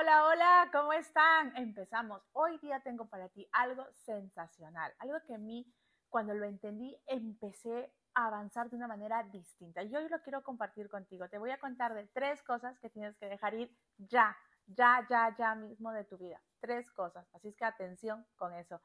Hola, hola, ¿cómo están? Empezamos. Hoy día tengo para ti algo sensacional, algo que a mí, cuando lo entendí, empecé a avanzar de una manera distinta. Y hoy lo quiero compartir contigo. Te voy a contar de tres cosas que tienes que dejar ir ya, ya, ya, ya mismo de tu vida. Tres cosas. Así es que atención con eso.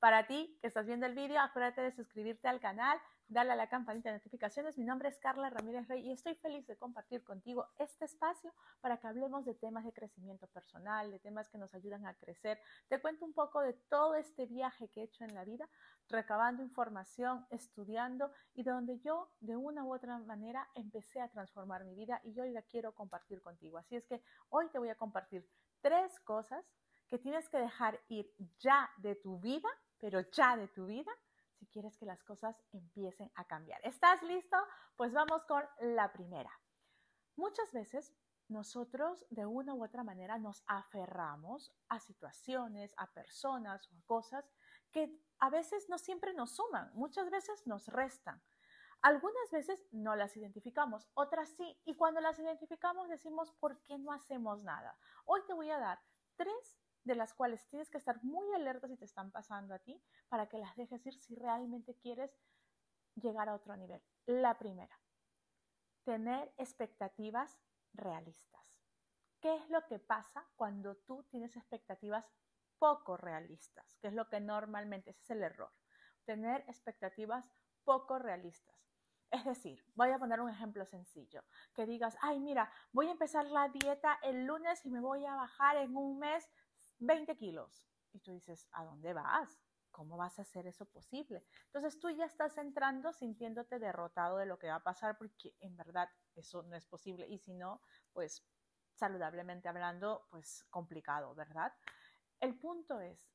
Para ti que estás viendo el vídeo, acuérdate de suscribirte al canal, dale a la campanita de notificaciones. Mi nombre es Carla Ramírez Rey y estoy feliz de compartir contigo este espacio para que hablemos de temas de crecimiento personal, de temas que nos ayudan a crecer. Te cuento un poco de todo este viaje que he hecho en la vida, recabando información, estudiando y de donde yo de una u otra manera empecé a transformar mi vida y hoy la quiero compartir contigo. Así es que hoy te voy a compartir tres cosas que tienes que dejar ir ya de tu vida, pero ya de tu vida si quieres que las cosas empiecen a cambiar. ¿Estás listo? Pues vamos con la primera. Muchas veces nosotros de una u otra manera nos aferramos a situaciones, a personas o a cosas que a veces no siempre nos suman, muchas veces nos restan. Algunas veces no las identificamos, otras sí, y cuando las identificamos decimos, ¿por qué no hacemos nada? Hoy te voy a dar tres de las cuales tienes que estar muy alerta si te están pasando a ti para que las dejes ir si realmente quieres llegar a otro nivel. La primera, tener expectativas realistas. ¿Qué es lo que pasa cuando tú tienes expectativas poco realistas? ¿Qué es lo que normalmente ese es el error? Tener expectativas poco realistas. Es decir, voy a poner un ejemplo sencillo, que digas, ay, mira, voy a empezar la dieta el lunes y me voy a bajar en un mes 20 kilos. Y tú dices, ¿a dónde vas? ¿Cómo vas a hacer eso posible? Entonces tú ya estás entrando sintiéndote derrotado de lo que va a pasar porque en verdad eso no es posible. Y si no, pues saludablemente hablando, pues complicado, ¿verdad? El punto es,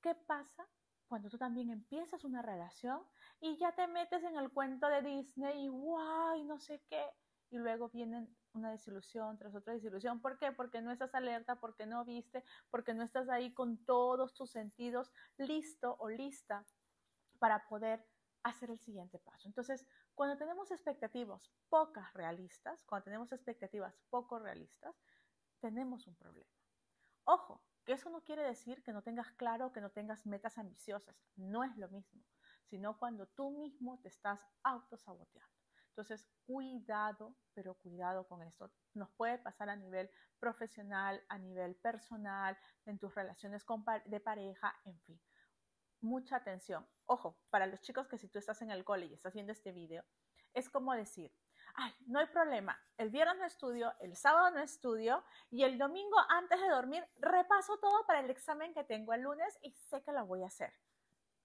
¿qué pasa cuando tú también empiezas una relación y ya te metes en el cuento de Disney y guay, no sé qué, y luego vienen una desilusión tras otra desilusión. ¿Por qué? Porque no estás alerta, porque no viste, porque no estás ahí con todos tus sentidos listo o lista para poder hacer el siguiente paso. Entonces, cuando tenemos expectativas pocas realistas, cuando tenemos expectativas poco realistas, tenemos un problema. Ojo, que eso no quiere decir que no tengas claro, que no tengas metas ambiciosas. No es lo mismo, sino cuando tú mismo te estás autosaboteando. Entonces, cuidado, pero cuidado con esto. Nos puede pasar a nivel profesional, a nivel personal, en tus relaciones de pareja, en fin. Mucha atención. Ojo, para los chicos que si tú estás en el cole y estás viendo este video, es como decir, ay, no hay problema, el viernes no estudio, el sábado no estudio y el domingo antes de dormir repaso todo para el examen que tengo el lunes y sé que lo voy a hacer.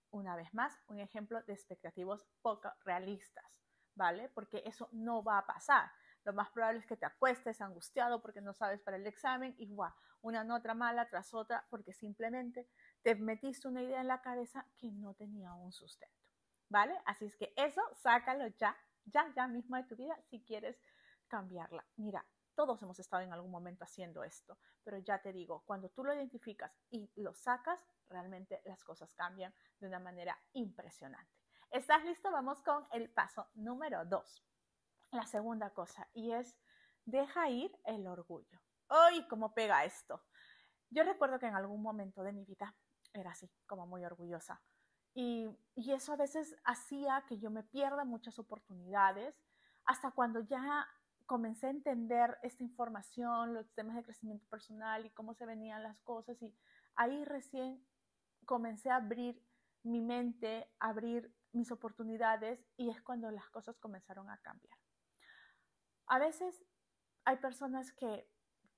Una vez más, un ejemplo de expectativas poco realistas. ¿Vale? Porque eso no va a pasar. Lo más probable es que te acuestes angustiado porque no sabes para el examen y guau, una nota mala tras otra porque simplemente te metiste una idea en la cabeza que no tenía un sustento, ¿vale? Así es que eso sácalo ya, ya, ya mismo de tu vida si quieres cambiarla. Mira, todos hemos estado en algún momento haciendo esto, pero ya te digo, cuando tú lo identificas y lo sacas, realmente las cosas cambian de una manera impresionante. ¿Estás listo? Vamos con el paso número dos. La segunda cosa, y es deja ir el orgullo. ¡Ay, cómo pega esto! Yo recuerdo que en algún momento de mi vida era así, como muy orgullosa. Y, y eso a veces hacía que yo me pierda muchas oportunidades, hasta cuando ya comencé a entender esta información, los temas de crecimiento personal y cómo se venían las cosas. Y ahí recién comencé a abrir mi mente, abrir mis oportunidades y es cuando las cosas comenzaron a cambiar. A veces hay personas que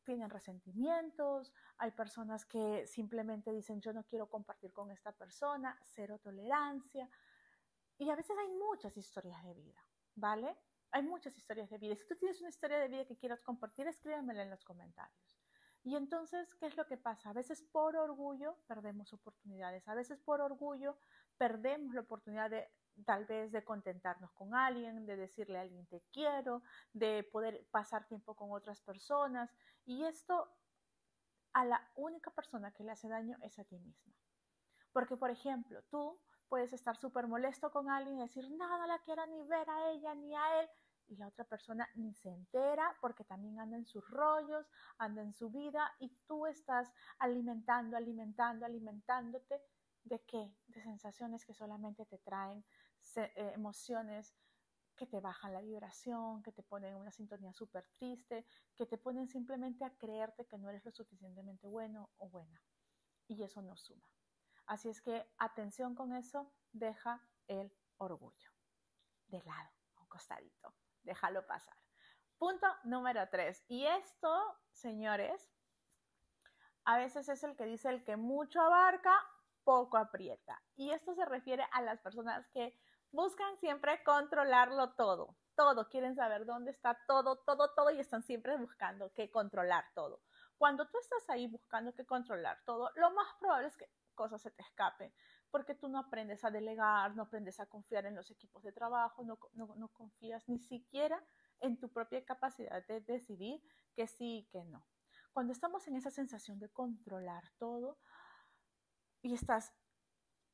tienen resentimientos, hay personas que simplemente dicen yo no quiero compartir con esta persona, cero tolerancia. Y a veces hay muchas historias de vida, ¿vale? Hay muchas historias de vida. Si tú tienes una historia de vida que quieras compartir, escríbemela en los comentarios. Y entonces, ¿qué es lo que pasa? A veces por orgullo perdemos oportunidades, a veces por orgullo perdemos la oportunidad de tal vez de contentarnos con alguien, de decirle a alguien te quiero, de poder pasar tiempo con otras personas. Y esto a la única persona que le hace daño es a ti misma. Porque, por ejemplo, tú puedes estar súper molesto con alguien y decir, no la quiero ni ver a ella ni a él. Y la otra persona ni se entera porque también anda en sus rollos, anda en su vida y tú estás alimentando, alimentando, alimentándote de qué? De sensaciones que solamente te traen eh, emociones que te bajan la vibración, que te ponen en una sintonía súper triste, que te ponen simplemente a creerte que no eres lo suficientemente bueno o buena. Y eso no suma. Así es que atención con eso, deja el orgullo de lado, a un costadito, déjalo pasar. Punto número tres. Y esto, señores, a veces es el que dice el que mucho abarca, poco aprieta. Y esto se refiere a las personas que buscan siempre controlarlo todo. Todo, quieren saber dónde está todo, todo, todo y están siempre buscando que controlar todo. Cuando tú estás ahí buscando que controlar todo, lo más probable es que cosas se te escapen, porque tú no aprendes a delegar, no aprendes a confiar en los equipos de trabajo, no, no, confías ni siquiera en tu propia capacidad de decidir que sí y que no. Cuando estamos en esa sensación de controlar todo y estás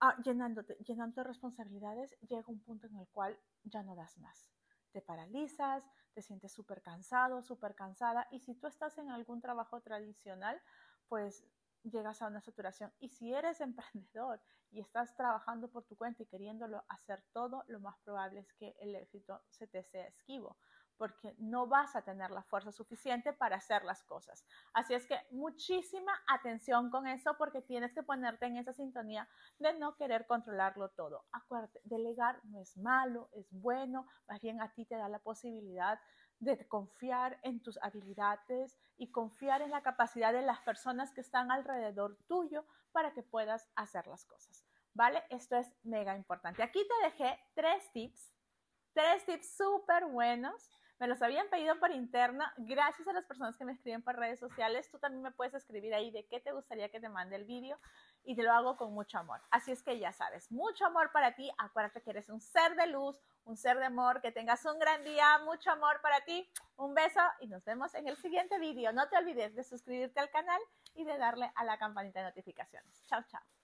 ah, llenándote, llenando responsabilidades, llega un punto en el cual ya no das más. Te paralizas, te sientes súper cansado, súper cansada y si tú estás en algún trabajo tradicional, pues llegas a una saturación. Y si eres emprendedor y estás trabajando por tu cuenta y queriéndolo hacer todo, lo más probable es que el éxito se te sea esquivo, porque no vas a tener la fuerza suficiente para hacer las cosas. Así es que muchísima atención con eso porque tienes que ponerte en esa sintonía de no querer controlarlo todo. Acuérdate, delegar no es malo, es bueno, más bien a ti te da la posibilidad de confiar en tus habilidades y confiar en la capacidad de las personas que están alrededor tuyo para que puedas hacer las cosas. ¿Vale? Esto es mega importante. Aquí te dejé tres tips, tres tips súper buenos me los habían pedido por interna. Gracias a las personas que me escriben por redes sociales. Tú también me puedes escribir ahí de qué te gustaría que te mande el vídeo y te lo hago con mucho amor. Así es que ya sabes, mucho amor para ti. Acuérdate que eres un ser de luz, un ser de amor. Que tengas un gran día. Mucho amor para ti. Un beso y nos vemos en el siguiente vídeo. No te olvides de suscribirte al canal y de darle a la campanita de notificaciones. Chao, chao.